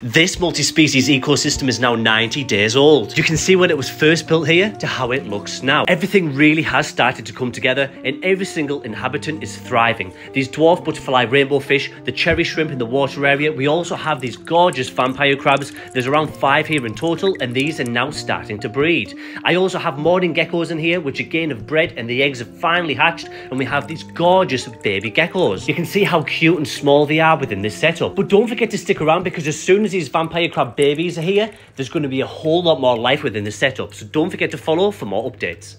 This multi-species ecosystem is now 90 days old. You can see when it was first built here to how it looks now. Everything really has started to come together and every single inhabitant is thriving. These dwarf butterfly rainbow fish, the cherry shrimp in the water area, we also have these gorgeous vampire crabs. There's around five here in total and these are now starting to breed. I also have mourning geckos in here which again have bred and the eggs have finally hatched and we have these gorgeous baby geckos. You can see how cute and small they are within this setup. But don't forget to stick around because as soon these vampire crab babies are here, there's going to be a whole lot more life within the setup. So don't forget to follow for more updates.